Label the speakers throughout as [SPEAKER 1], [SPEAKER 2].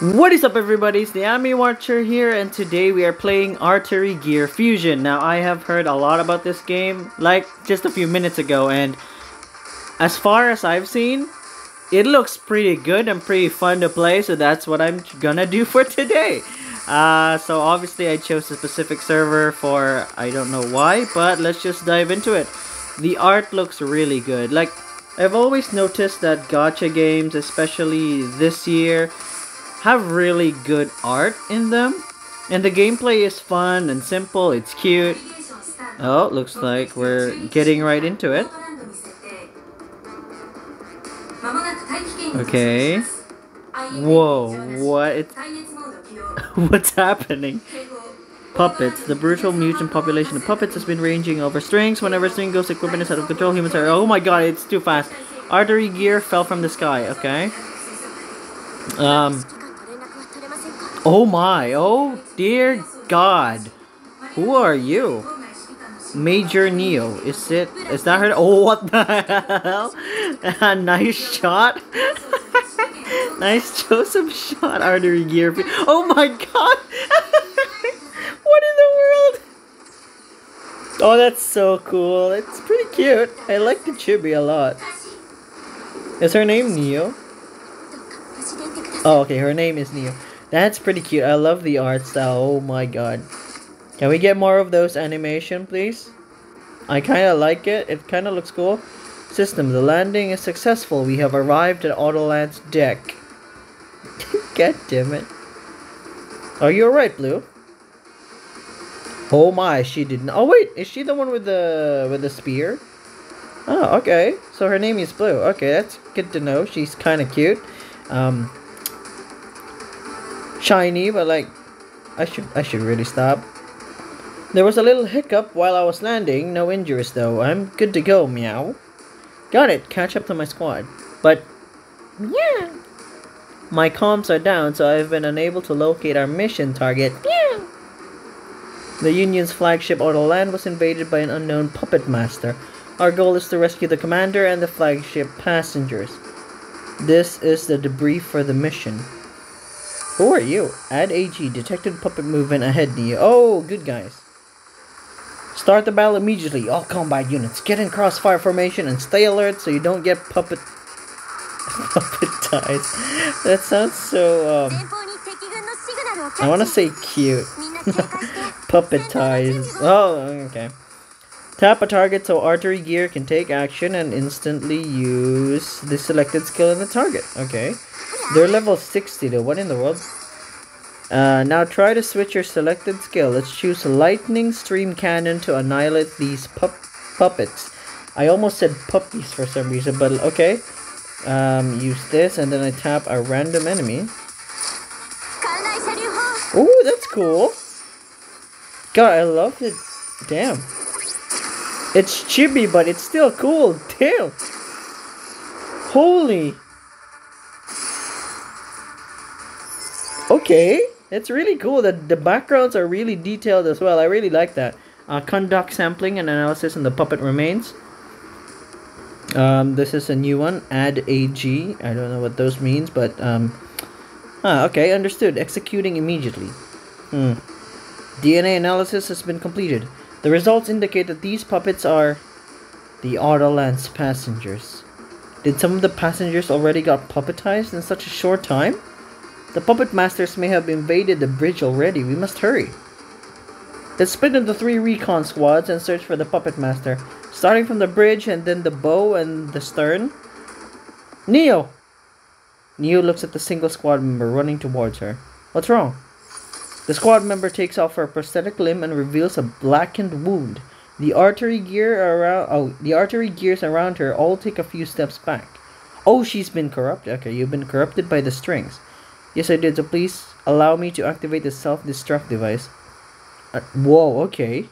[SPEAKER 1] What is up everybody, it's the Anime Watcher here and today we are playing Artery Gear Fusion. Now I have heard a lot about this game like just a few minutes ago and as far as I've seen, it looks pretty good and pretty fun to play so that's what I'm gonna do for today. Uh, so obviously I chose a specific server for I don't know why, but let's just dive into it. The art looks really good. Like, I've always noticed that gacha games, especially this year, have really good art in them. And the gameplay is fun and simple, it's cute. Oh, looks like we're getting right into it. Okay. Whoa, what? What's happening? Puppets. The brutal mutant population of puppets has been ranging over strings. Whenever string goes, equipment is out of control. Humans are. Oh my god, it's too fast. Artery gear fell from the sky. Okay. Um. Oh my. Oh dear God. Who are you? Major Neo. Is it? Is that her? Oh, what the hell? Nice shot. Nice Joseph shot artery gear. Oh my god! what in the world? Oh, that's so cool. It's pretty cute. I like the chibi a lot. Is her name Neo? Oh, okay, her name is Neo. That's pretty cute. I love the art style. Oh my god. Can we get more of those animation, please? I kind of like it. It kind of looks cool. System, the landing is successful. We have arrived at Autoland's deck. God damn it. Are you alright, Blue? Oh my, she didn't. Oh wait, is she the one with the with the spear? Oh, okay. So her name is Blue. Okay, that's good to know. She's kind of cute. Um, shiny, but like, I should I should really stop. There was a little hiccup while I was landing. No injuries though. I'm good to go. Meow. Got it. Catch up to my squad. But, yeah. My comms are down, so I've been unable to locate our mission target. Meow. The Union's flagship Autoland was invaded by an unknown puppet master. Our goal is to rescue the commander and the flagship passengers. This is the debrief for the mission. Who are you? Add AG. Detected puppet movement ahead Neo. Oh, good guys. Start the battle immediately. All combat units, get in crossfire formation and stay alert so you don't get puppet puppetized. That sounds so um I want to say cute. puppetized. Oh, okay. Tap a target so artery gear can take action and instantly use the selected skill in the target. Okay. They're level 60 though. What in the world? Uh, now try to switch your selected skill. Let's choose Lightning Stream Cannon to annihilate these pup puppets. I almost said puppies for some reason, but okay. Um, use this and then I tap a random enemy. Oh, that's cool. God, I love it. Damn. It's chibi, but it's still cool. Damn. Holy. Okay. It's really cool that the backgrounds are really detailed as well. I really like that. Uh, conduct sampling and analysis on the puppet remains. Um, this is a new one. Add AG. I don't know what those means, but um, ah, okay, understood. Executing immediately. Hmm. DNA analysis has been completed. The results indicate that these puppets are the Autoland's passengers. Did some of the passengers already got puppetized in such a short time? The puppet masters may have invaded the bridge already. We must hurry. Let's split into three recon squads and search for the puppet master. Starting from the bridge and then the bow and the stern. Neo! Neo looks at the single squad member running towards her. What's wrong? The squad member takes off her prosthetic limb and reveals a blackened wound. The artery gear around oh the artery gears around her all take a few steps back. Oh, she's been corrupted. Okay, you've been corrupted by the strings. Yes, I did. So please allow me to activate the self-destruct device. Uh, whoa, okay.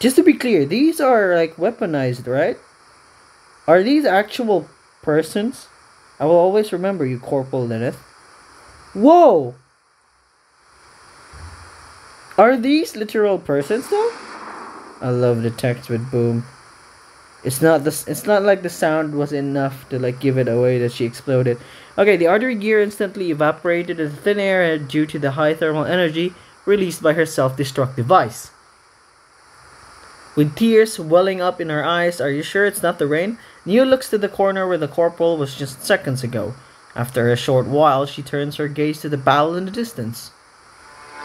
[SPEAKER 1] Just to be clear, these are like weaponized, right? Are these actual persons? I will always remember you, Corporal Lilith. Whoa! Are these literal persons though? I love the text with boom. It's not this. It's not like the sound was enough to like give it away that she exploded. Okay, the artery gear instantly evaporated into thin air due to the high thermal energy released by her self-destruct device. With tears welling up in her eyes, are you sure it's not the rain? Neo looks to the corner where the corporal was just seconds ago. After a short while, she turns her gaze to the battle in the distance.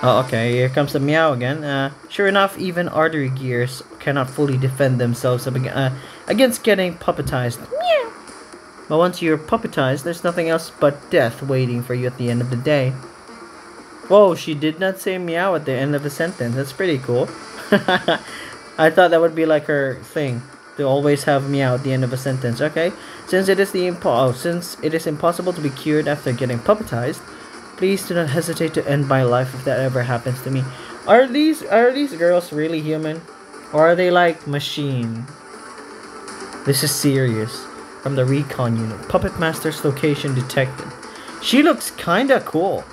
[SPEAKER 1] Oh, okay, here comes the meow again. Uh, sure enough, even artery gears cannot fully defend themselves uh, against getting puppetized. Meow! But once you're puppetized, there's nothing else but death waiting for you at the end of the day. Whoa, she did not say meow at the end of the sentence. That's pretty cool. I thought that would be like her thing to always have meow at the end of a sentence. Okay, since it is the impo oh, since it is impossible to be cured after getting puppetized, please do not hesitate to end my life if that ever happens to me. Are these are these girls really human, or are they like machine? This is serious. From the recon unit, Puppet Master's location detected. She looks kinda cool.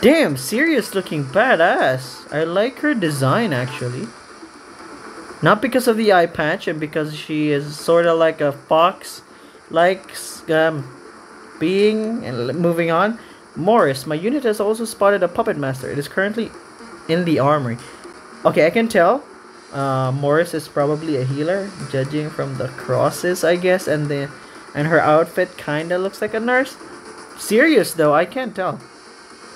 [SPEAKER 1] Damn, serious looking badass. I like her design actually. Not because of the eye patch and because she is sort of like a fox like um, being and moving on. Morris, my unit has also spotted a puppet master. It is currently in the armory. Okay, I can tell. Uh, Morris is probably a healer, judging from the crosses, I guess, and the and her outfit kinda looks like a nurse. Serious though, I can't tell.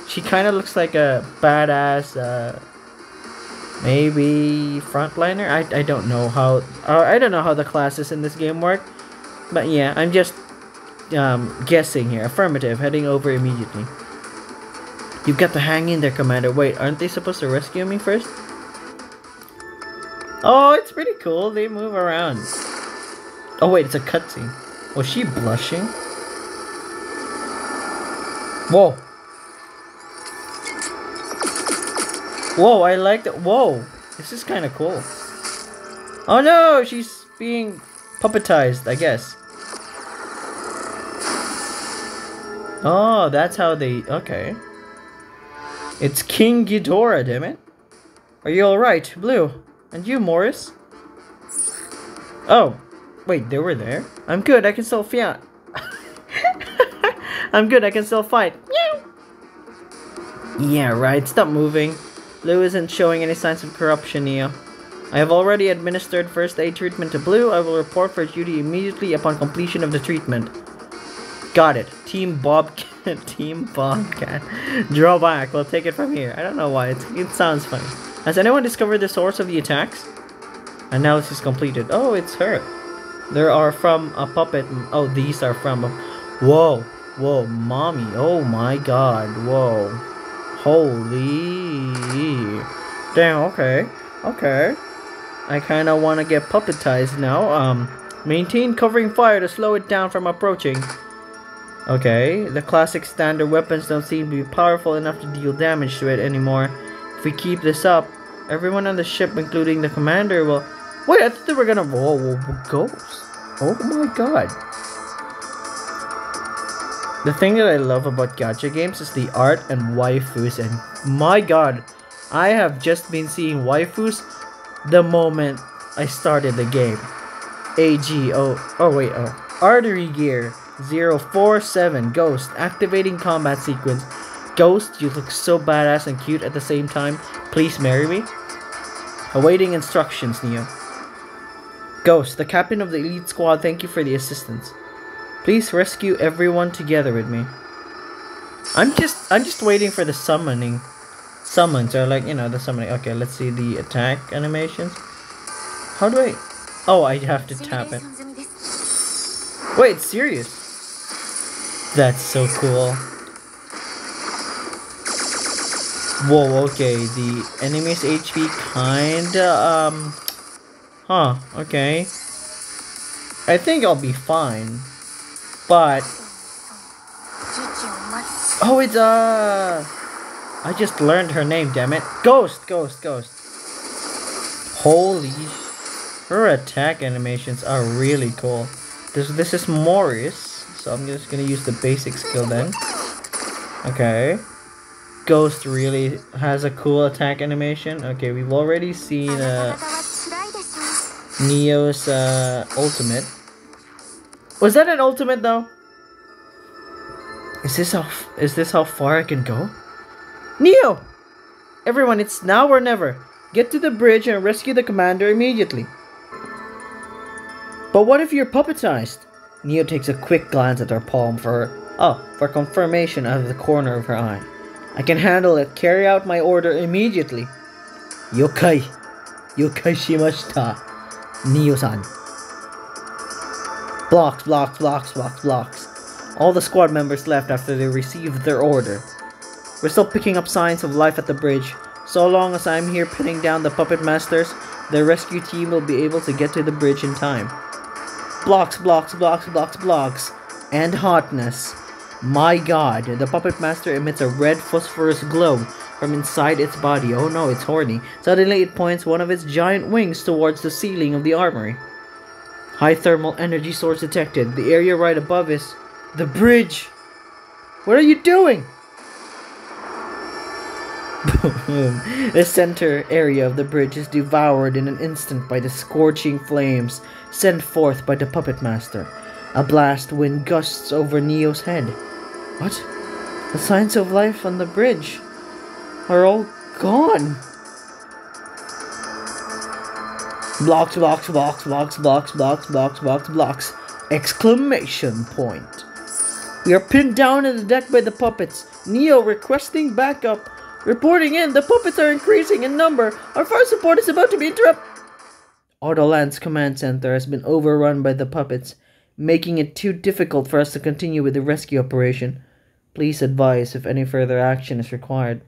[SPEAKER 1] She kinda looks like a badass uh, maybe frontliner. I, I don't know how uh, I don't know how the classes in this game work, but yeah, I'm just um, guessing here. Affirmative, heading over immediately. You've got to hang in there, Commander. Wait, aren't they supposed to rescue me first? Oh, it's pretty cool. They move around. Oh wait, it's a cutscene. Was she blushing? Whoa. Whoa, I like that. Whoa, this is kind of cool. Oh no, she's being puppetized, I guess. Oh, that's how they... Okay. It's King Ghidorah, damn it. Are you alright, Blue? And you, Morris? Oh, wait, they were there? I'm good, I can still fight. I'm good, I can still fight. Yeah, right, stop moving. Blue isn't showing any signs of corruption, here. I have already administered first aid treatment to Blue. I will report for duty immediately upon completion of the treatment. Got it. Team Bobcat. Team Bobcat. Draw back. We'll take it from here. I don't know why. It's, it sounds funny. Has anyone discovered the source of the attacks? Analysis is completed. Oh, it's her. There are from a puppet. Oh, these are from a... Whoa. Whoa, mommy. Oh my god. Whoa. Holy. Damn, okay. Okay. I kind of want to get puppetized now. Um, maintain covering fire to slow it down from approaching. Okay, the classic standard weapons don't seem to be powerful enough to deal damage to it anymore. If we keep this up, everyone on the ship, including the commander, will... Wait, I thought they were gonna... Whoa, whoa, whoa, ghosts. Oh my god. The thing that I love about gacha games is the art and waifus and my god, I have just been seeing waifus the moment I started the game. AG, oh, oh wait, oh. Artery Gear 047 Ghost, activating combat sequence. Ghost, you look so badass and cute at the same time. Please marry me. Awaiting instructions, Neo. Ghost, the captain of the elite squad, thank you for the assistance. Please rescue everyone together with me. I'm just I'm just waiting for the summoning. Summons are like, you know, the summoning. Okay, let's see the attack animations. How do I Oh, I have to tap it. Wait, serious? That's so cool. Whoa, okay, the enemy's HP kinda, um... Huh, okay. I think I'll be fine. But Oh, it's uh I just learned her name, damn it. Ghost, Ghost, Ghost. Holy her attack animations are really cool. This this is Morris, so I'm just gonna use the basic skill then. Okay. Ghost really has a cool attack animation. Okay, we've already seen uh Neo's uh, ultimate. Was that an ultimate though? Is this how is this how far I can go? Neo! Everyone, it's now or never. Get to the bridge and rescue the commander immediately. But what if you're puppetized? Neo takes a quick glance at her palm for oh, for confirmation out of the corner of her eye. I can handle it. Carry out my order immediately. Yokai. Yokai shimashita. Neo-san. Blocks, blocks, blocks, blocks, blocks. All the squad members left after they received their order. We're still picking up signs of life at the bridge. So long as I'm here pinning down the puppet masters, the rescue team will be able to get to the bridge in time. Blocks, blocks, blocks, blocks, blocks. And hotness. My god, the puppet master emits a red phosphorus glow from inside its body. Oh no, it's horny. Suddenly it points one of its giant wings towards the ceiling of the armory. High thermal energy source detected. The area right above is the bridge. What are you doing? Boom! The center area of the bridge is devoured in an instant by the scorching flames sent forth by the puppet master. A blast wind gusts over Neo's head. What? The signs of life on the bridge are all gone. Blocks, blocks, blocks, blocks, blocks, blocks, blocks, blocks, blocks. Exclamation point. We are pinned down in the deck by the puppets. Neo requesting backup. Reporting in, the puppets are increasing in number. Our fire support is about to be interrupted. Autoland's command center has been overrun by the puppets, making it too difficult for us to continue with the rescue operation. Please advise if any further action is required.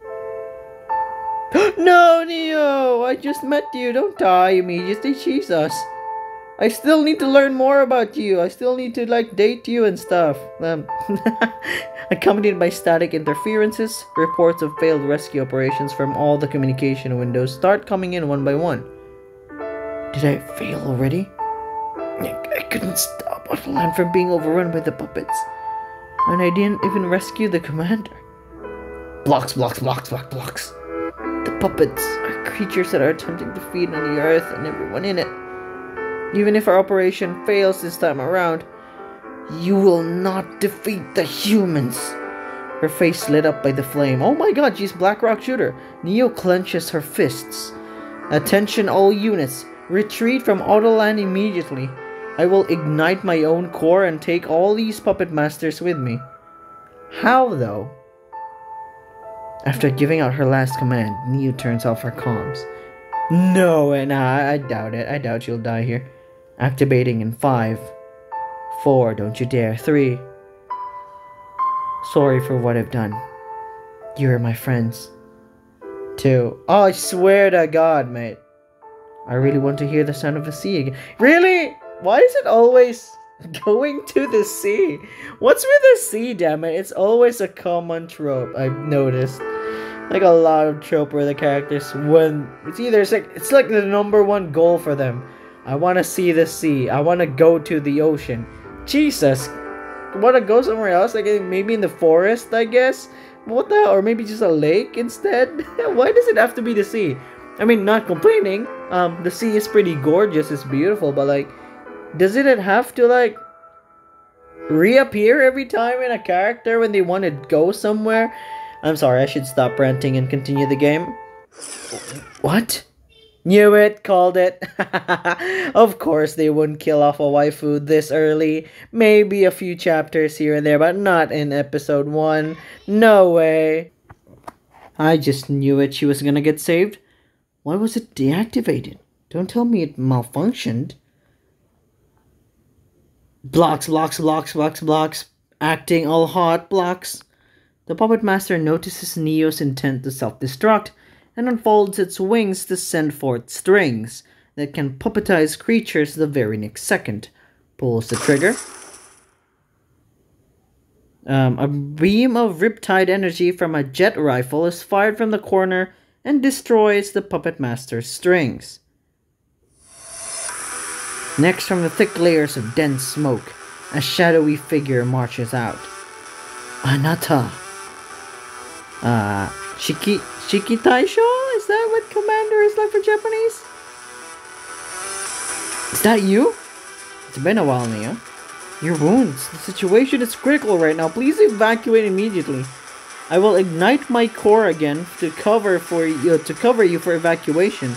[SPEAKER 1] no, Neo! I just met you. Don't die immediately. Jesus. I still need to learn more about you. I still need to, like, date you and stuff. Um, accompanied by static interferences, reports of failed rescue operations from all the communication windows start coming in one by one. Did I fail already? I couldn't stop Autoland from being overrun by the puppets. And I didn't even rescue the commander. Blocks, blocks, blocks, blocks, blocks. The puppets are creatures that are attempting to feed on the earth and everyone in it. Even if our operation fails this time around, you will not defeat the humans. Her face lit up by the flame. Oh my god, she's Blackrock Shooter. Neo clenches her fists. Attention all units. Retreat from Autoland immediately. I will ignite my own core and take all these puppet masters with me. How though? After giving out her last command, Neo turns off her comms. No, and I, I doubt it. I doubt you'll die here. Activating in five, four, don't you dare, three. Sorry for what I've done. You are my friends. Two. Oh, I swear to God, mate. I really want to hear the sound of the sea again. Really? Why is it always going to the sea? What's with the sea, damn it? It's always a common trope, I've noticed. Like a lot of trope where the characters when it's either it's like it's like the number one goal for them. I wanna see the sea. I wanna go to the ocean. Jesus. Wanna go somewhere else? Like maybe in the forest, I guess? What the hell? Or maybe just a lake instead? Why does it have to be the sea? I mean, not complaining. Um, the sea is pretty gorgeous. It's beautiful, but like, does it have to like reappear every time in a character when they want to go somewhere? I'm sorry, I should stop ranting and continue the game. What? Knew it, called it. of course, they wouldn't kill off a waifu this early. Maybe a few chapters here and there, but not in episode 1. No way. I just knew it, she was gonna get saved. Why was it deactivated? Don't tell me it malfunctioned. Blocks, blocks, blocks, blocks, blocks. Acting all hot blocks. The puppet master notices Neo's intent to self-destruct and unfolds its wings to send forth strings that can puppetize creatures the very next second. Pulls the trigger. Um, a beam of riptide energy from a jet rifle is fired from the corner and destroys the puppet master's strings. Next, from the thick layers of dense smoke, a shadowy figure marches out. Anata. Uh, Shiki, Shiki Taisho? Is that what commander is like for Japanese? Is that you? It's been a while, Neo. Your wounds. The situation is critical right now. Please evacuate immediately. I will ignite my core again to cover for you to cover you for evacuation.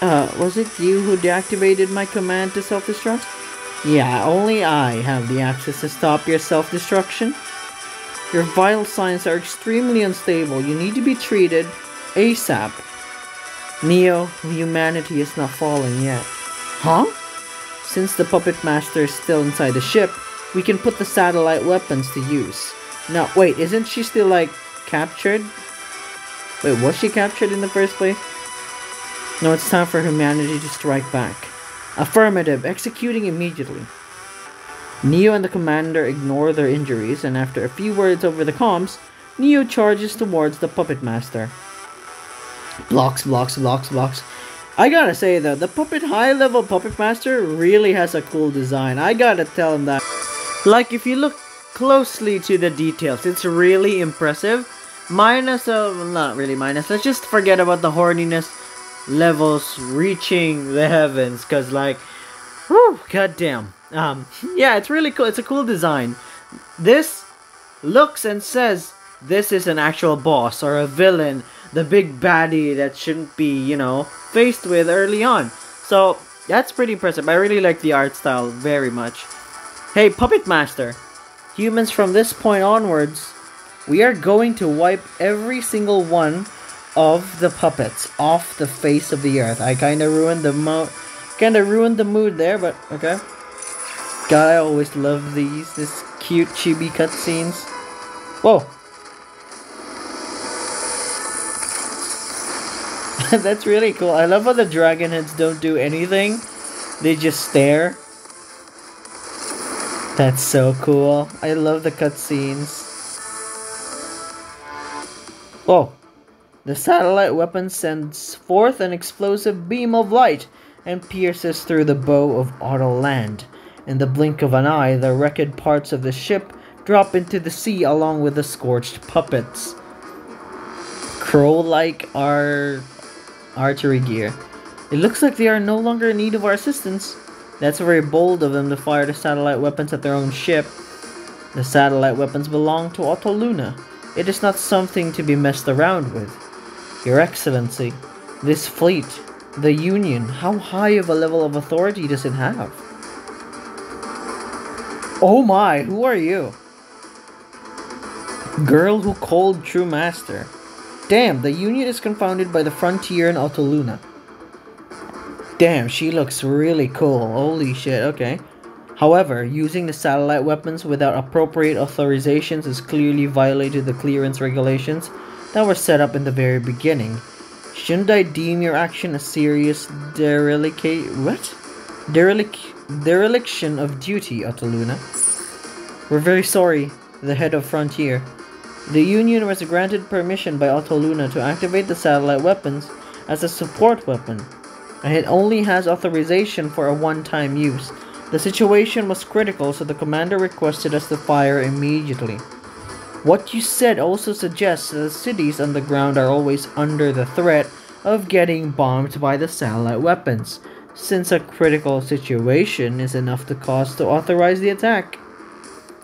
[SPEAKER 1] Uh, was it you who deactivated my command to self-destruct? Yeah, only I have the access to stop your self-destruction. Your vital signs are extremely unstable. You need to be treated ASAP. Neo, humanity is not falling yet. Huh? Since the Puppet Master is still inside the ship, we can put the satellite weapons to use. Now, wait, isn't she still, like, captured? Wait, was she captured in the first place? No, it's time for humanity to strike back. Affirmative, executing immediately. Neo and the commander ignore their injuries, and after a few words over the comms, Neo charges towards the puppet master. Blocks, blocks, blocks, blocks. I gotta say though, the puppet high level puppet master really has a cool design. I gotta tell him that. Like if you look closely to the details. It's really impressive. Minus uh, of, not really minus, let's just forget about the horniness levels reaching the heavens, because like, whew, goddamn. Um, yeah, it's really cool. It's a cool design. This looks and says this is an actual boss or a villain, the big baddie that shouldn't be, you know, faced with early on. So, that's pretty impressive. I really like the art style very much. Hey, Puppet Master, humans from this point onwards, we are going to wipe every single one of the puppets off the face of the earth. I kind of ruined the mo, kind of ruined the mood there, but okay. God, I always love these, this cute chibi cutscenes. Whoa. That's really cool. I love how the dragon heads don't do anything. They just stare. That's so cool. I love the cutscenes. Oh, the satellite weapon sends forth an explosive beam of light and pierces through the bow of Autoland. In the blink of an eye, the wrecked parts of the ship drop into the sea along with the scorched puppets. Crow-like our archery gear. It looks like they are no longer in need of our assistance. That's very bold of them to fire the satellite weapons at their own ship. The satellite weapons belong to Autoluna. It is not something to be messed around with. Your Excellency, this fleet, the Union, how high of a level of authority does it have? Oh my, who are you? Girl who called true master. Damn, the Union is confounded by the frontier in Autoluna. Damn, she looks really cool. Holy shit, okay. However, using the satellite weapons without appropriate authorizations has clearly violated the clearance regulations that were set up in the very beginning. Shouldn't I deem your action a serious derelict what? Derelic dereliction of duty, Autoluna? We're very sorry, the head of Frontier. The Union was granted permission by Autoluna to activate the satellite weapons as a support weapon and it only has authorization for a one-time use. The situation was critical, so the commander requested us to fire immediately. What you said also suggests that the cities on the ground are always under the threat of getting bombed by the satellite weapons, since a critical situation is enough to cause to authorize the attack.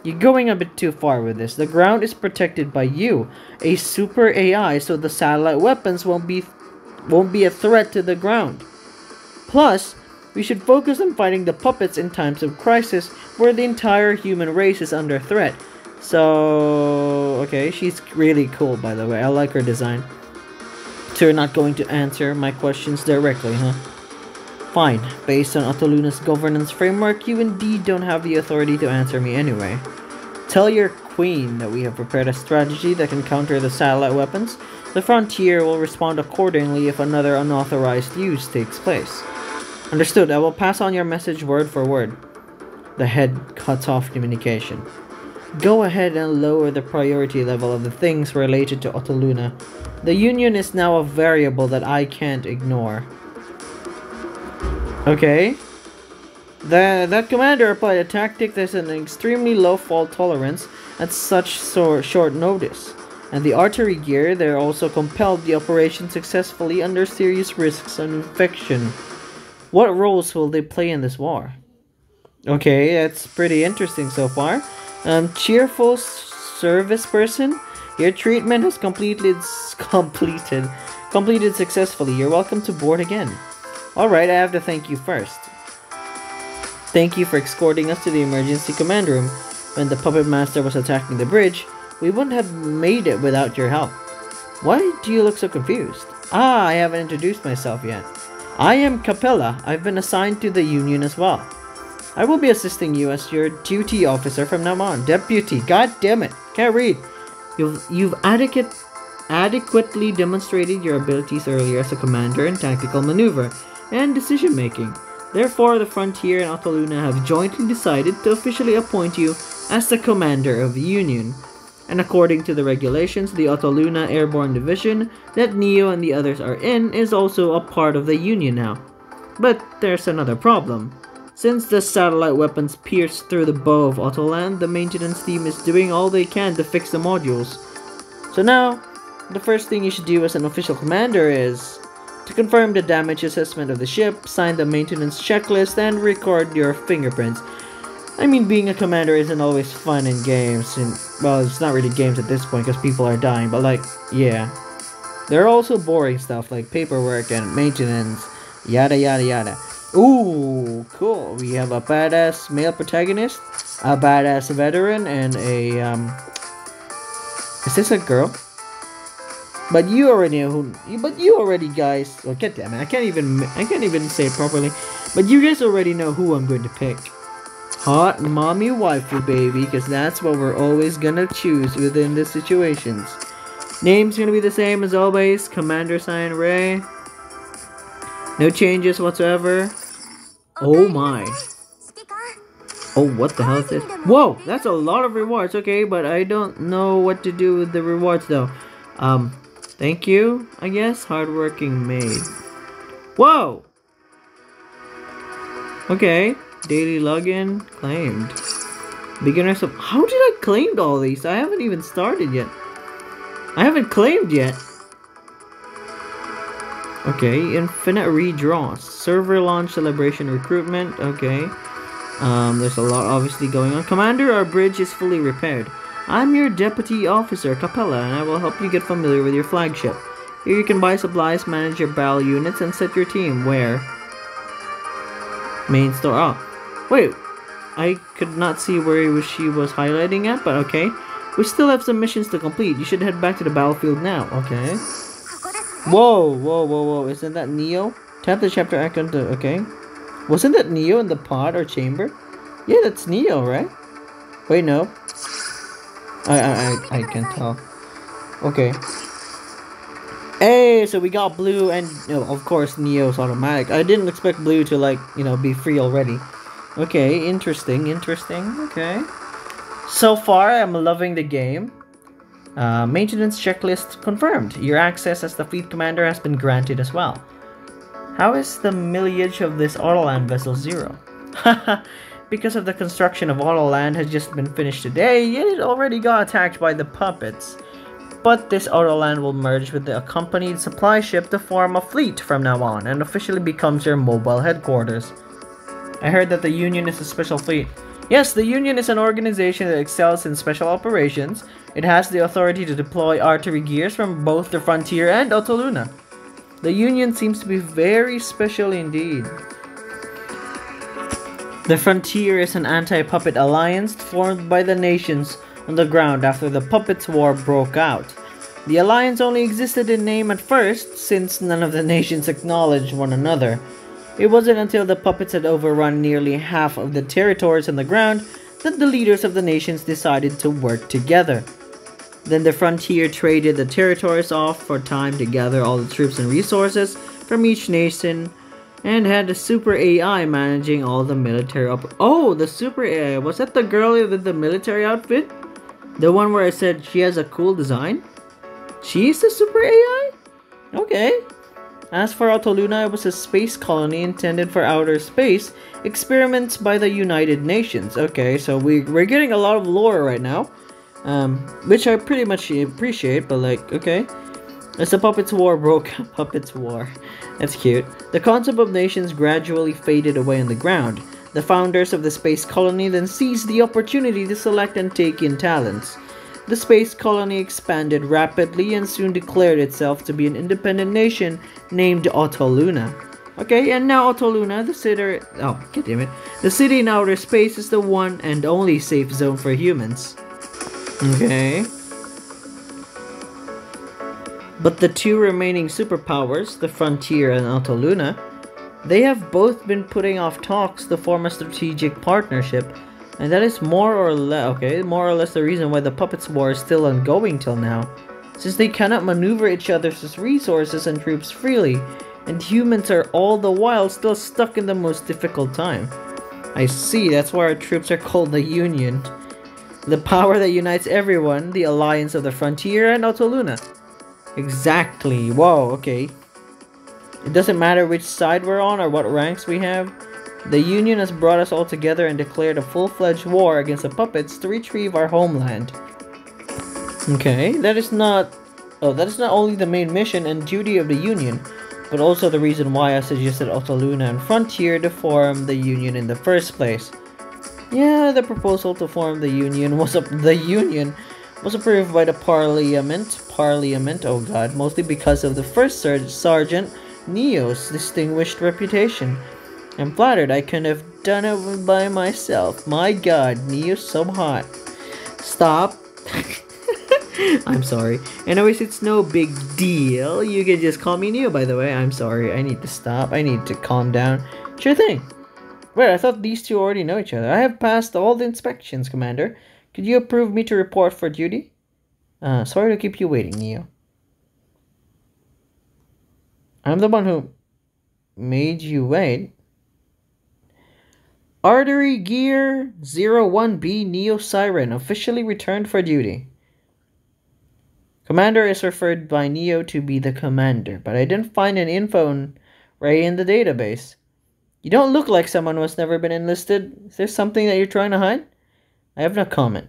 [SPEAKER 1] You're going a bit too far with this. The ground is protected by you, a super AI, so the satellite weapons won't be won't be a threat to the ground. Plus, we should focus on fighting the puppets in times of crisis where the entire human race is under threat. So, okay, she's really cool by the way. I like her design. So you're not going to answer my questions directly, huh? Fine. Based on Autoluna's governance framework, you indeed don't have the authority to answer me anyway. Tell your queen that we have prepared a strategy that can counter the satellite weapons. The Frontier will respond accordingly if another unauthorized use takes place. Understood. I will pass on your message word for word. The head cuts off communication. Go ahead and lower the priority level of the things related to Autoluna. The Union is now a variable that I can't ignore. Okay. The, that commander applied a tactic that's an extremely low fault tolerance at such so short notice. And the artery gear, they're also compelled the operation successfully under serious risks of infection. What roles will they play in this war? Okay, that's pretty interesting so far. Um, cheerful service person. Your treatment has completed completed completed successfully. You're welcome to board again. Alright, I have to thank you first. Thank you for escorting us to the emergency command room. When the puppet master was attacking the bridge, we wouldn't have made it without your help. Why do you look so confused? Ah, I haven't introduced myself yet. I am Capella. I've been assigned to the Union as well. I will be assisting you as your duty officer from now on. Deputy, god damn it, can't read. You've, you've adequate, adequately demonstrated your abilities earlier as a commander in tactical maneuver and decision making. Therefore, the Frontier and Autoluna have jointly decided to officially appoint you as the commander of the Union. And according to the regulations, the Autoluna Airborne Division that Neo and the others are in is also a part of the Union now. But there's another problem. Since the satellite weapons pierced through the bow of Autoland, the maintenance team is doing all they can to fix the modules. So now, the first thing you should do as an official commander is to confirm the damage assessment of the ship, sign the maintenance checklist, and record your fingerprints. I mean, being a commander isn't always fun in games, and well, it's not really games at this point because people are dying, but like, yeah. There are also boring stuff like paperwork and maintenance, yada yada yada. Ooh, cool. We have a badass male protagonist, a badass veteran, and a, um... Is this a girl? But you already know who. But you already, guys. Oh, get damn it! I can't even. I can't even say it properly. But you guys already know who I'm going to pick. Hot mommy waifu baby, because that's what we're always gonna choose within the situations. Name's gonna be the same as always. Commander Sign Ray. No changes whatsoever. Oh my. Oh, what the hell is this? Whoa, that's a lot of rewards. Okay, but I don't know what to do with the rewards though. Um, Thank you, I guess. Hardworking maid. Whoa! Okay. Daily login claimed. Beginners of- How did I claim all these? I haven't even started yet. I haven't claimed yet. Okay, infinite redraws. Server launch celebration recruitment. Okay. Um, there's a lot obviously going on. Commander, our bridge is fully repaired. I'm your deputy officer, Capella, and I will help you get familiar with your flagship. Here you can buy supplies, manage your battle units, and set your team where? Main store. Oh, wait. I could not see where she was highlighting at, but okay. We still have some missions to complete. You should head back to the battlefield now. Okay. Whoa, whoa, whoa, whoa. Isn't that Neo? Tap the chapter icon to... Okay. Wasn't that Neo in the pod or chamber? Yeah, that's Neo, right? Wait, no. I, I, I, can't tell. Okay. Hey, so we got blue and, you know, of course, Neo's automatic. I didn't expect blue to, like, you know, be free already. Okay, interesting, interesting. Okay. So far, I'm loving the game. Uh, maintenance checklist confirmed. Your access as the fleet commander has been granted as well. How is the millage of this Autoland vessel zero? Because of the construction of Autoland has just been finished today, it already got attacked by the puppets. But this Autoland will merge with the accompanied supply ship to form a fleet from now on and officially becomes your mobile headquarters. I heard that the Union is a special fleet. Yes, the Union is an organization that excels in special operations. It has the authority to deploy artillery gears from both the Frontier and Autoluna. The Union seems to be very special indeed. The Frontier is an anti-puppet alliance formed by the nations on the ground after the Puppets War broke out. The alliance only existed in name at first, since none of the nations acknowledged one another. It wasn't until the puppets had overrun nearly half of the territories on the ground that the leaders of the nations decided to work together. Then the frontier traded the territories off for time to gather all the troops and resources from each nation and had the super AI managing all the military op- Oh, the super AI. Was that the girl with the military outfit? The one where I said she has a cool design? She's the super AI? Okay. As for Autoluna, it was a space colony intended for outer space experiments by the United Nations. Okay, so we, we're getting a lot of lore right now. Um, which I pretty much appreciate, but like, okay. As the Puppets War broke Puppets War. That's cute. The concept of nations gradually faded away on the ground. The founders of the space colony then seized the opportunity to select and take in talents. The space colony expanded rapidly and soon declared itself to be an independent nation named Autoluna. Okay, and now Autoluna, the city, oh, god damn it, the city in outer space is the one and only safe zone for humans. Okay. But the two remaining superpowers, the Frontier and Autoluna, they have both been putting off talks to form a strategic partnership, and that is more or less, okay, more or less the reason why the Puppets War is still ongoing till now, since they cannot maneuver each other's resources and troops freely, and humans are all the while still stuck in the most difficult time. I see, that's why our troops are called the Union. The power that unites everyone, the alliance of the Frontier and Autoluna. Exactly. Whoa, okay. It doesn't matter which side we're on or what ranks we have. The Union has brought us all together and declared a full-fledged war against the puppets to retrieve our homeland. Okay, that is not... Oh, that is not only the main mission and duty of the Union, but also the reason why I suggested Autoluna and Frontier to form the Union in the first place. Yeah, the proposal to form the Union was a, the Union was approved by the Parliament, Parliament, oh god, mostly because of the first Ser Sergeant Neo's distinguished reputation. I'm flattered I couldn't have done it by myself. My god, Neo's so hot. Stop. I'm sorry. Anyways, it's no big deal. You can just call me Neo, by the way. I'm sorry. I need to stop. I need to calm down. Sure thing. Wait, I thought these two already know each other. I have passed all the inspections, Commander. Could you approve me to report for duty? Uh, sorry to keep you waiting, Neo. I'm the one who made you wait. Artery Gear 01B Neo Siren officially returned for duty. Commander is referred by Neo to be the commander, but I didn't find an info right in the database. You don't look like someone who has never been enlisted. Is there something that you're trying to hide? I have no comment.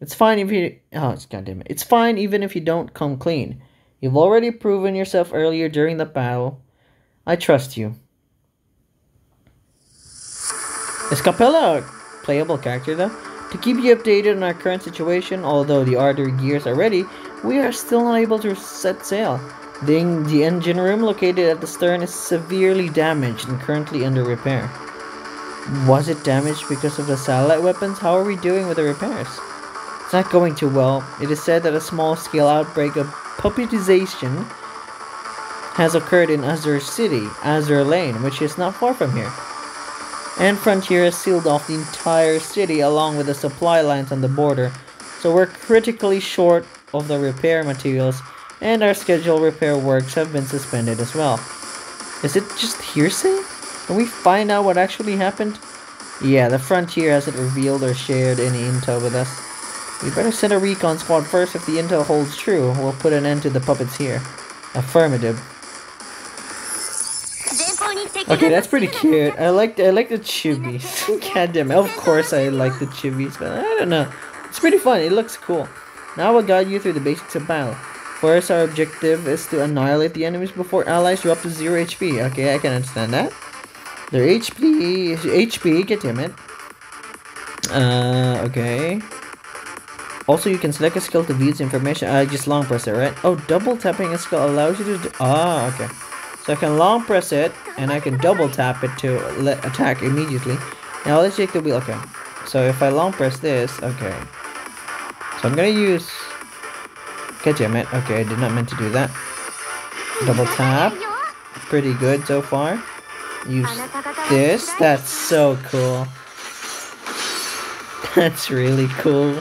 [SPEAKER 1] It's fine if you... Oh, goddamn it. It's fine even if you don't come clean. You've already proven yourself earlier during the battle. I trust you. Is Capella a playable character though? To keep you updated on our current situation, although the artery gears are ready, we are still not able to set sail. The, the engine room located at the stern is severely damaged and currently under repair. Was it damaged because of the satellite weapons? How are we doing with the repairs? It's not going too well. It is said that a small-scale outbreak of puppetization has occurred in Azure City, Azure Lane, which is not far from here. And Frontier has sealed off the entire city along with the supply lines on the border, so we're critically short of the repair materials and our scheduled repair works have been suspended as well. Is it just hearsay? Can we find out what actually happened? Yeah, the Frontier hasn't revealed or shared any intel with us. We better send a recon squad first if the intel holds true. We'll put an end to the puppets here. Affirmative. Okay, that's pretty cute. I like I like the chibis. God damn it. Of course I like the chibis, but I don't know. It's pretty fun. It looks cool. Now we'll guide you through the basics of battle. First, our objective is to annihilate the enemies before allies drop to 0 HP. Okay, I can understand that. Their HP... HP, get damn it. Uh, okay. Also, you can select a skill to view its information. I uh, just long press it, right? Oh, double tapping a skill allows you to. Ah, okay. So I can long press it, and I can double tap it to let attack immediately. Now let's take the wheel. Okay. So if I long press this, okay. So I'm gonna use... God damn it. Okay, I did not mean to do that. Double tap. Pretty good so far. Use this. That's so cool. That's really cool.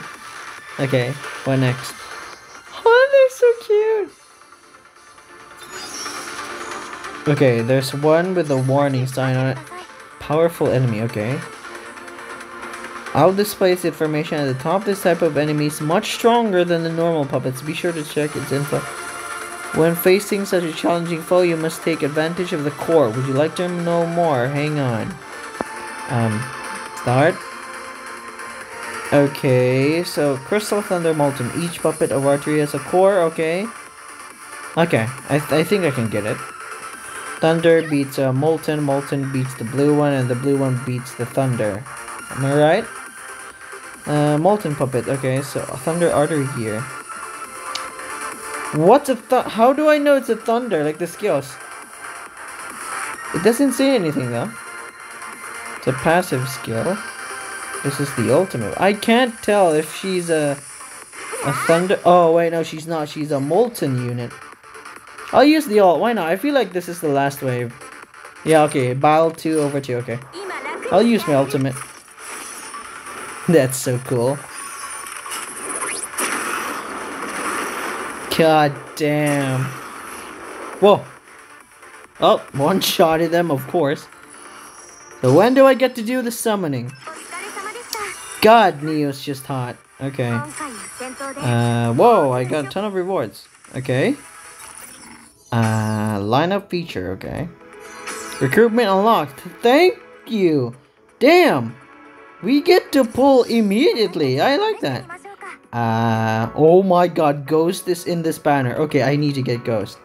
[SPEAKER 1] Okay, what next? Oh, they're so cute! Okay, there's one with a warning sign on it. Powerful enemy, okay. I'll display its information at the top. This type of enemy is much stronger than the normal puppets. Be sure to check its info. When facing such a challenging foe, you must take advantage of the core. Would you like to know more? Hang on. Um, start. Okay, so Crystal Thunder Molten. Each puppet of artery has a core, okay. Okay, I, th I think I can get it. Thunder beats uh, Molten, Molten beats the blue one, and the blue one beats the Thunder. Am I right? Uh, Molten Puppet, okay, so Thunder Artery Gear. What's a th- How do I know it's a Thunder, like the skills? It doesn't say anything though. It's a passive skill. This is the ultimate. I can't tell if she's a a thunder. Oh wait, no, she's not. She's a molten unit. I'll use the ult. Why not? I feel like this is the last wave. Yeah, okay. Battle two over two. Okay. I'll use my ultimate. That's so cool. God damn. Whoa. Oh, one shot at them, of course. So when do I get to do the summoning? God, Neo's just hot. Okay. Uh, whoa, I got a ton of rewards. Okay. Uh, lineup feature, okay. Recruitment unlocked. Thank you. Damn. We get to pull immediately. I like that. Uh, oh my god, Ghost is in this banner. Okay, I need to get Ghost.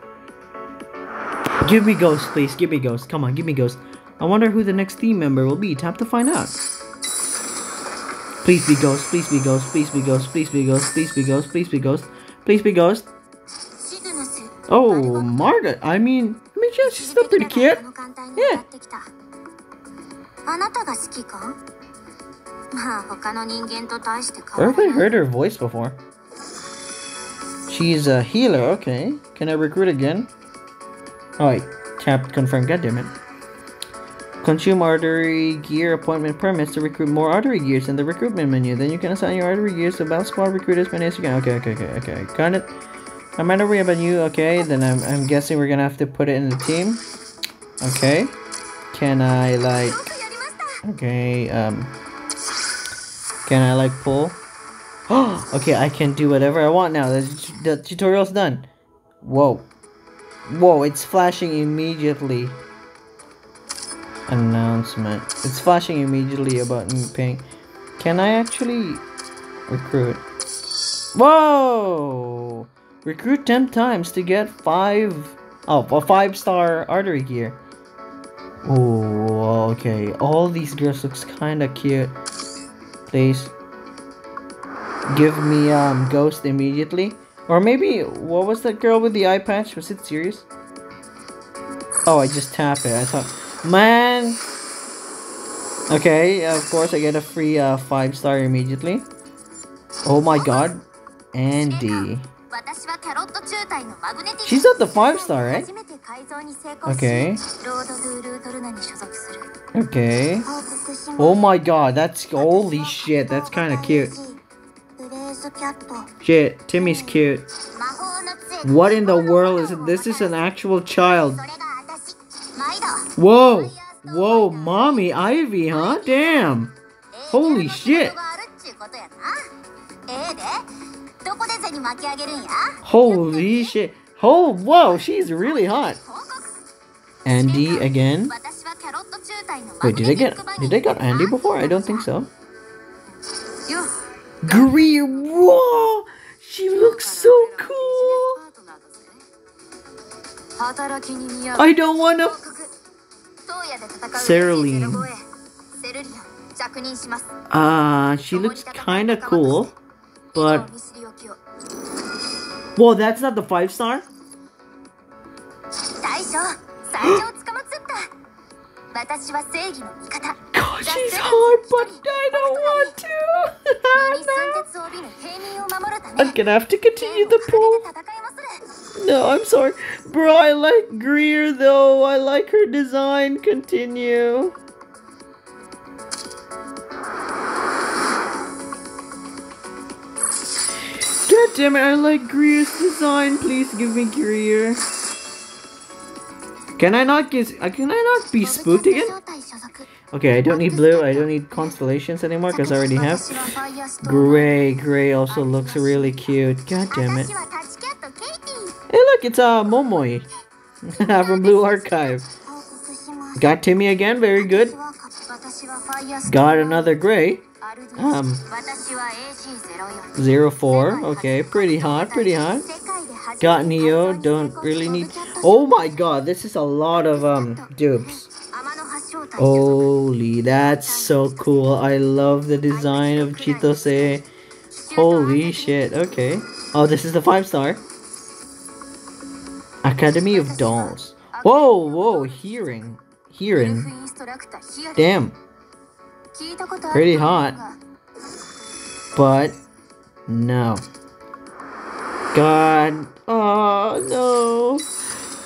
[SPEAKER 1] Give me Ghost, please. Give me Ghost. Come on, give me Ghost. I wonder who the next team member will be. Tap to find out. Please be Ghost. Please be Ghost. Please be Ghost. Please be Ghost. Please be Ghost. Please be Ghost. Please be Ghost. Oh, Margaret. I mean, I mean, she's still pretty cute. Yeah. I
[SPEAKER 2] think I
[SPEAKER 1] heard her voice before. She's a healer, okay. Can I recruit again? Oh, I tapped confirm, God damn it. Consume artery gear appointment permits to recruit more artery gears in the recruitment menu. Then you can assign your artery gears to battle squad recruit as many as you can. Okay, okay, okay, okay. Got it. I'm not worried about you. Okay, then I'm, I'm guessing we're gonna have to put it in the team. Okay. Can I, like... Okay, um... Can I like pull? Oh, okay, I can do whatever I want now. The, the tutorial's done. Whoa. Whoa, it's flashing immediately. Announcement. It's flashing immediately about me paying. Can I actually recruit? Whoa! Recruit 10 times to get 5. Oh, a 5 star artery gear. Oh, okay. All these girls looks kind of cute please. Give me um, Ghost immediately. Or maybe, what was that girl with the eye patch? Was it Sirius? Oh, I just tap it. I thought, man. Okay, of course I get a free uh, five star immediately. Oh my god, Andy. She's at the five star, right? Okay. Okay. Oh my god, that's- holy shit, that's kinda cute. Shit, Timmy's cute. What in the world is? This is an actual child. Whoa! Whoa, mommy Ivy, huh? Damn! Holy shit! Holy shit! Oh, whoa, she's really hot! Andy again. Wait, did I get did I got Andy before? I don't think so. Green Whoa! She looks so cool! I don't wanna
[SPEAKER 2] Cerulean. Ah,
[SPEAKER 1] uh, she looks kinda cool. But Whoa, that's not the five star? She's hard, but I don't want to. I'm gonna have to continue the
[SPEAKER 2] pool.
[SPEAKER 1] No, I'm sorry. Bro, I like Greer though. I like her design. Continue. God damn it, I like Greer's design. Please give me Greer. Can I not get? Uh, can I not be spooked again? Okay, I don't need blue. I don't need constellations anymore because I already have. Gray, gray also looks really cute. God damn it! Hey, look, it's uh Momoi from Blue Archive. Got Timmy again. Very good. Got another gray. Um, 04. Okay, pretty hot, pretty hot. Got neo don't really need oh my god this is a lot of um dupes. Holy that's so cool. I love the design of chitose. Holy shit okay. Oh this is the five star. Academy of dolls. Whoa whoa hearing hearing. Damn. Pretty hot. But no. God. Oh, no.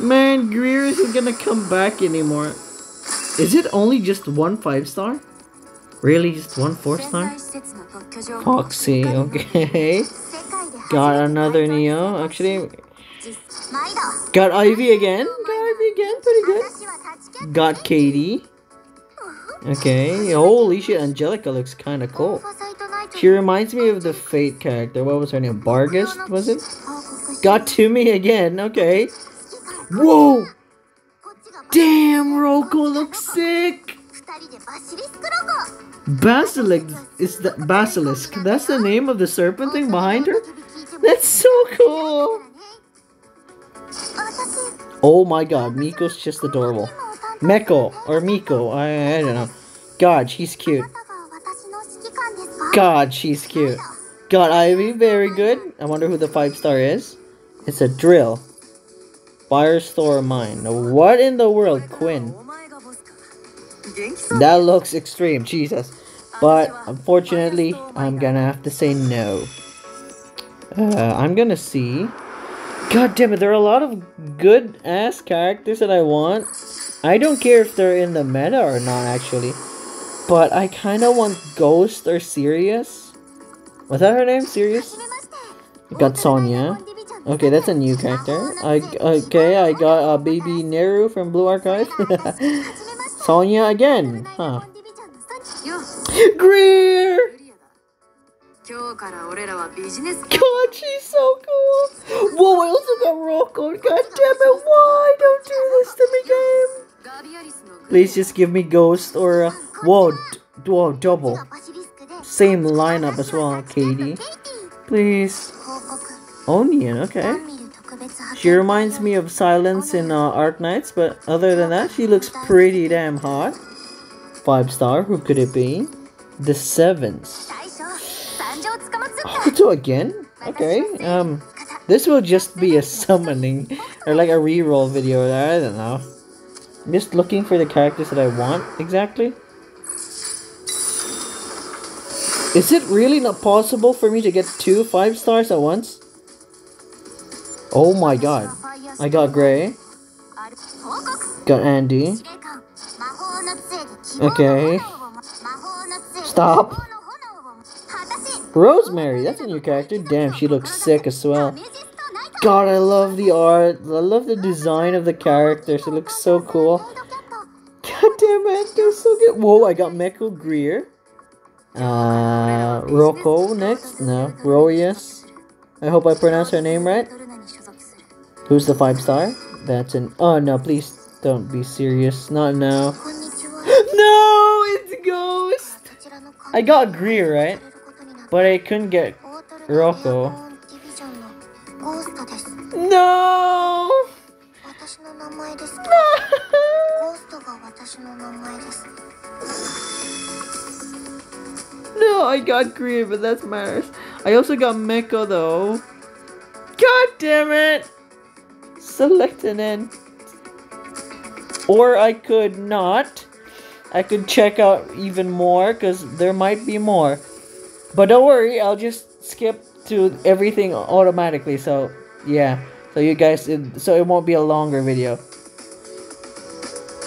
[SPEAKER 1] Man, Greer isn't gonna come back anymore. Is it only just one five star? Really, just one four star? Foxy, okay. Got another Neo. Actually, got Ivy again. Got Ivy again. Pretty good. Got Katie. Okay. Holy shit, Angelica looks kind of cool. She reminds me of the Fate character. What was her name? Barghest, was it? Got Timmy again. Okay. Whoa! Damn, Roko looks sick! Basilisk is the basilisk. That's the name of the serpent thing behind her? That's so cool! Oh my god, Miko's just adorable. Meko, or Miko, I, I don't know. God, she's cute. God, she's cute. Got Ivy, very good. I wonder who the five star is. It's a drill. Firestore mine. What in the world, Quinn? That looks extreme, Jesus. But unfortunately, I'm gonna have to say no. Uh, I'm gonna see. God damn it, there are a lot of good ass characters that I want. I don't care if they're in the meta or not, actually. But I kind of want Ghost or Sirius. Was that her name? Sirius? Got Sonya. Okay, that's a new character. I okay, I got a uh, baby Neru from Blue Archive. Sonya again. Huh. Greer. God, she's so cool. Whoa, I also got Roko. God damn it, why don't do this to me, game? Please just give me Ghost or uh, whoa, whoa, double. Same lineup as well, Katie. Please. Onion, okay. She reminds me of Silence in uh, Arknights, but other than that, she looks pretty damn hot. Five star, who could it be? The Sevens. Hoto again? Okay, um, this will just be a summoning, or like a reroll video, I don't know. Just looking for the characters that I want, exactly. Is it really not possible for me to get two five stars at once? Oh my god. I got Gray. Got Andy. Okay. Stop. Rosemary, that's a new character. Damn, she looks sick as well. God, I love the art. I love the design of the characters. It looks so cool. God damn it, they're so good. Whoa, I got Meko Greer. Uh, Roko next? No, Royas. I hope I pronounced her name right. Who's the five star? That's an. Oh no, please don't be serious. Not now. no, it's Ghost! I got Greer, right? But I couldn't get Roko. No! no, I got Greer, but that's Mars. I also got Meko though. God damn it! Select an end. Or I could not. I could check out even more because there might be more. But don't worry, I'll just skip to everything automatically. So yeah, so you guys, it, so it won't be a longer video.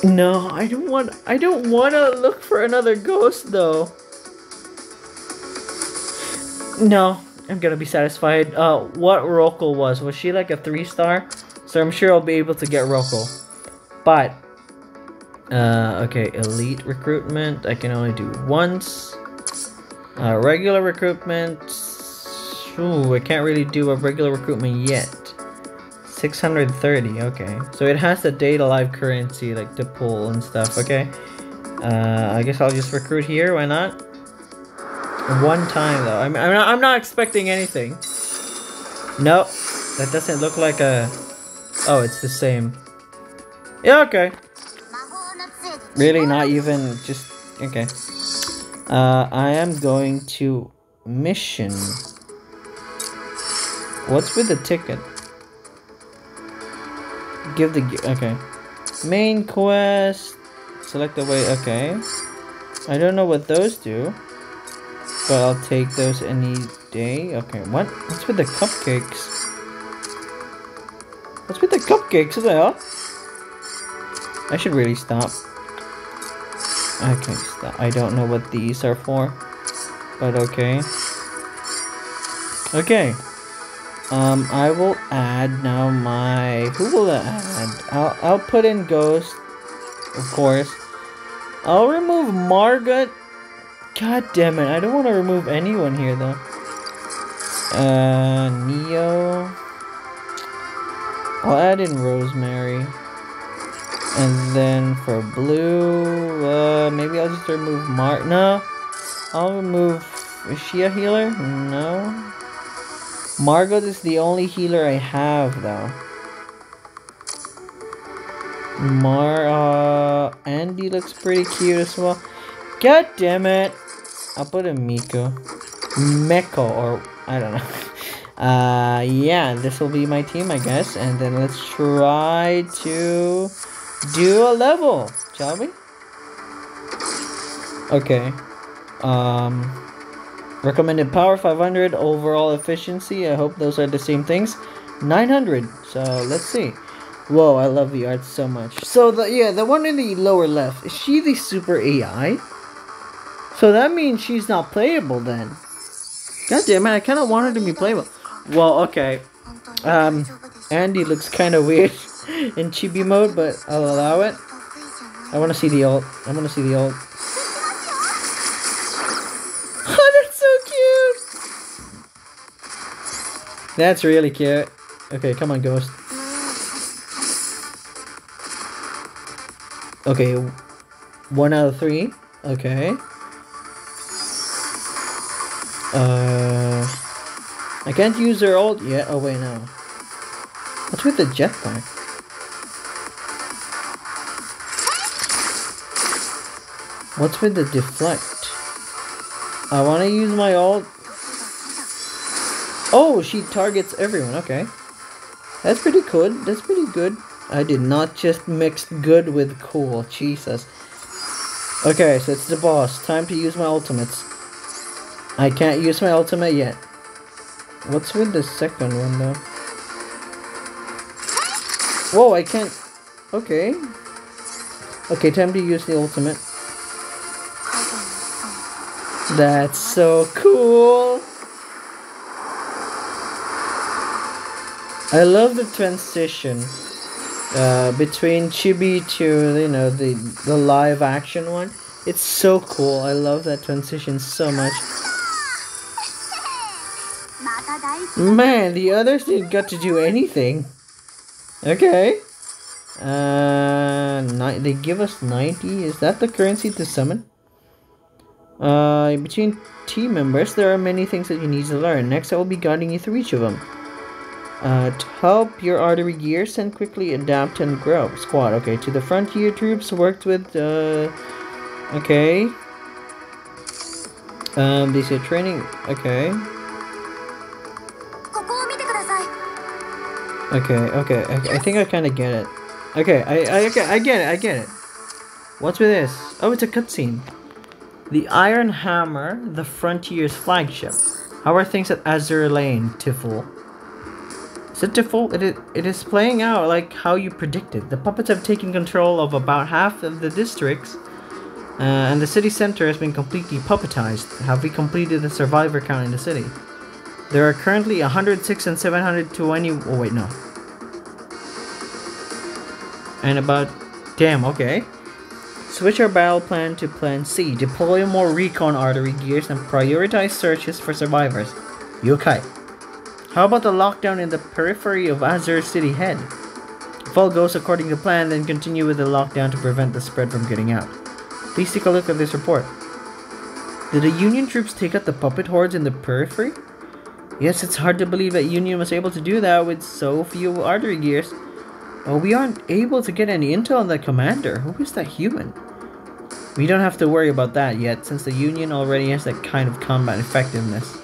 [SPEAKER 1] No, I don't want. I don't want to look for another ghost though. No, I'm gonna be satisfied. Uh, what Roko was? Was she like a three star? So I'm sure I'll be able to get Roko. But uh, okay, elite recruitment. I can only do once. Uh, regular recruitment. Ooh, I can't really do a regular recruitment yet. 630, okay. So it has the data live currency, like the pool and stuff, okay? Uh, I guess I'll just recruit here, why not? One time though, I'm, I'm, not, I'm not expecting anything. No, that doesn't look like a... Oh, it's the same. Yeah, okay. Really not even just... Okay. Uh, I am going to mission. What's with the ticket? Give the... Okay. Main quest. Select the way... Okay. I don't know what those do. But I'll take those any day. Okay, what? What's with the cupcakes? What's with the cupcakes? Hell? I should really stop. Okay, stop. I don't know what these are for. But okay. Okay. Um, I will add now my... Who will I add? I'll, I'll put in Ghost, of course. I'll remove Margaret. God damn it, I don't want to remove anyone here, though. Uh, Neo. I'll add in Rosemary. And then for blue, uh, maybe I'll just remove Mar- No. I'll remove... Is she a healer? No. Margot is the only healer I have, though. Mar, uh, Andy looks pretty cute as well. God damn it! I'll put a Miko. Meko, or, I don't know. Uh, yeah, this will be my team, I guess. And then let's try to do a level, shall we? Okay. Um, Recommended power 500, overall efficiency. I hope those are the same things. 900. So let's see. Whoa, I love the art so much. So the yeah, the one in the lower left, is she the super AI? So that means she's not playable then. God damn it, I kinda wanted to be playable. Well, okay. Um Andy looks kinda weird in chibi mode, but I'll allow it. I wanna see the alt. I wanna see the alt. That's really cute. Okay, come on, Ghost. Okay, one out of three. Okay. Uh, I can't use her ult yet. Oh wait, no. What's with the jetpack? What's with the deflect? I want to use my ult. Oh, she targets everyone. Okay. That's pretty good. That's pretty good. I did not just mix good with cool. Jesus. Okay, so it's the boss. Time to use my ultimates. I can't use my ultimate yet. What's with the second one though? Whoa, I can't. Okay. Okay, time to use the ultimate. That's so cool. I love the transition uh, between chibi to you know the the live action one. It's so cool. I love that transition so much. Man, the others didn't get to do anything. Okay. Uh, they give us 90. Is that the currency to summon? Uh, between team members, there are many things that you need to learn. Next, I will be guiding you through each of them. Uh, to help your artery gears and quickly adapt and grow. Squad, okay. To the frontier troops worked with, uh, okay. Um, this is training, okay.
[SPEAKER 2] Okay,
[SPEAKER 1] okay, okay. I think I kind of get it. Okay, I, I, okay, I get it, I get it. What's with this? Oh, it's a cutscene. The Iron Hammer, the Frontier's flagship. How are things at Azure Lane, Tiffle? It Tiffle? It is, it is playing out like how you predicted. The puppets have taken control of about half of the districts, uh, and the city center has been completely puppetized. Have we completed the survivor count in the city? There are currently 106 and 720. Oh, wait, no. And about. Damn, okay. Switch our battle plan to Plan C. Deploy more recon artery gears and prioritize searches for survivors. Yokai. How about the lockdown in the periphery of Azure City Head? If all goes according to plan, then continue with the lockdown to prevent the spread from getting out. Please take a look at this report. Did the Union troops take out the puppet hordes in the periphery? Yes, it's hard to believe that Union was able to do that with so few artery gears. But we aren't able to get any intel on the commander. Who is that human? We don't have to worry about that yet, since the Union already has that kind of combat effectiveness.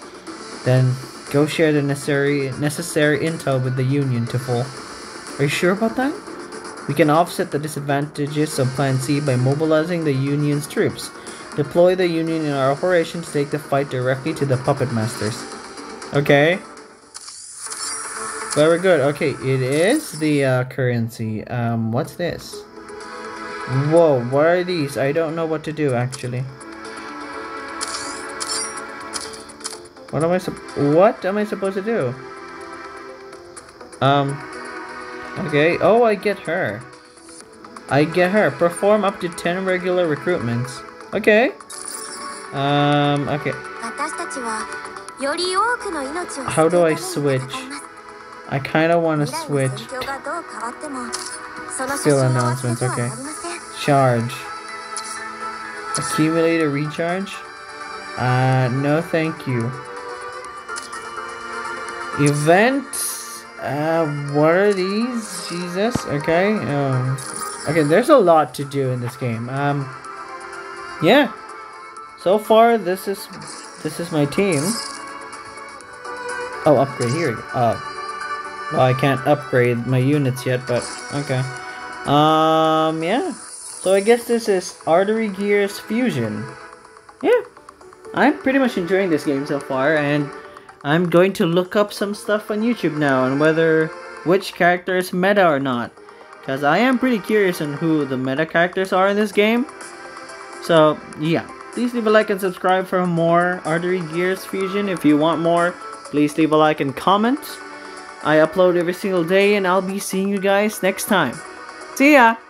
[SPEAKER 1] Then, go share the necessary, necessary intel with the Union to full. Are you sure about that? We can offset the disadvantages of Plan C by mobilizing the Union's troops. Deploy the Union in our operation to take the fight directly to the Puppet Masters. Okay. Very good. Okay, it is the uh, currency. Um, what's this? Whoa, what are these? I don't know what to do actually. What am I what am I supposed to do? Um Okay, oh I get her. I get her. Perform up to 10 regular recruitments. Okay. Um okay. How do I switch? I kind of want to switch. Skill announcements, okay. Charge. Accumulator recharge? Uh, no thank you. Events? Uh, what are these? Jesus, okay. Um, okay, there's a lot to do in this game. Um, yeah. So far, this is, this is my team. Oh, upgrade, here we go. Uh, well, I can't upgrade my units yet, but okay. Um, yeah. So I guess this is Artery Gears Fusion. Yeah. I'm pretty much enjoying this game so far, and I'm going to look up some stuff on YouTube now on whether which character is meta or not. Because I am pretty curious on who the meta characters are in this game. So, yeah. Please leave a like and subscribe for more Artery Gears Fusion. If you want more, please leave a like and comment. I upload every single day and I'll be seeing you guys next time. See ya!